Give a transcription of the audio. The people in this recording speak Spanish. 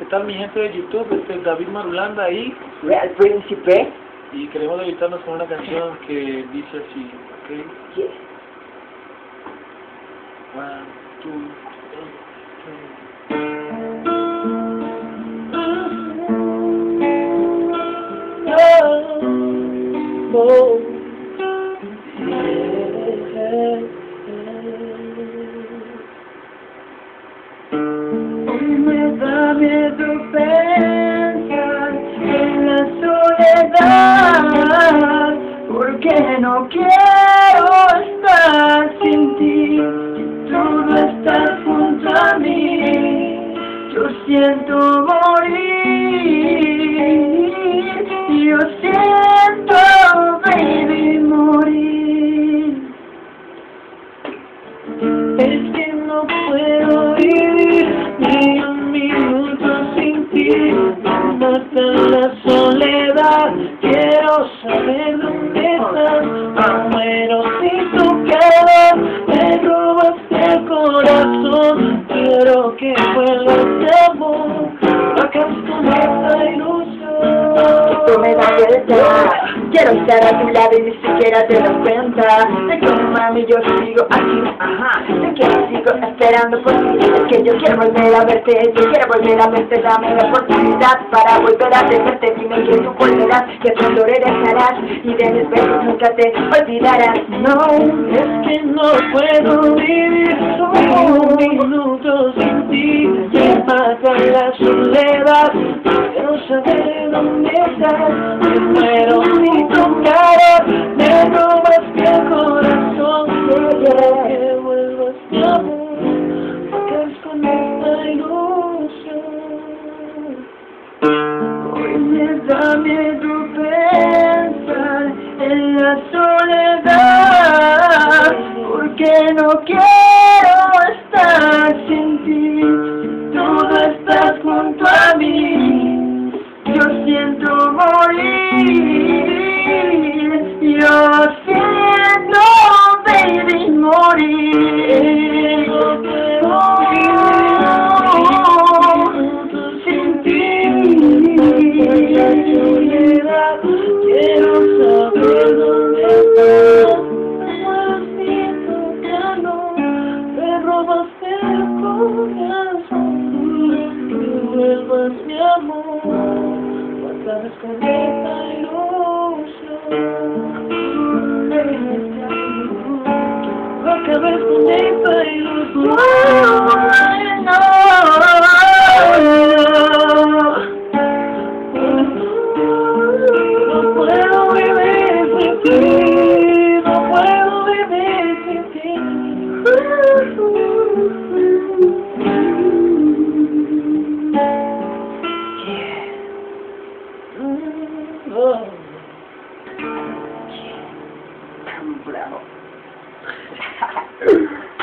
¿Qué tal mi gente de YouTube? Este es David Marulanda ahí Real Príncipe. y queremos deleitarnos con una canción que dice así, ¿ok? Yeah. One, two, three. Oh, me pensar en la soledad, porque no quiero estar sin ti. Tú no estás junto a mí, yo siento morir. Yo siento, vuelvas de amor. Con esta ilusión. Tú me das vuelta Quiero estar a tu lado y ni siquiera te das cuenta De que mami yo sigo aquí Ajá De que sigo esperando por ti Es que yo quiero volver a verte Yo quiero volver a verte Dame la oportunidad para volver a tenerte Dime que tú volverás Que pronto regresarás Y de mis besos nunca te olvidarás No, es que no puedo vivir ni un minuto sin ti. La soledad. Quiero saber dónde estás. Me muero sin tu cara. Me robaste el corazón. Que vuelvas mi amor. Acabes con esta ilusión. Hoy me da miedo pensar en la soledad, porque no quiero morir. Amor. Acabes con esta ilusión. Acabes con esta ilusión. No level.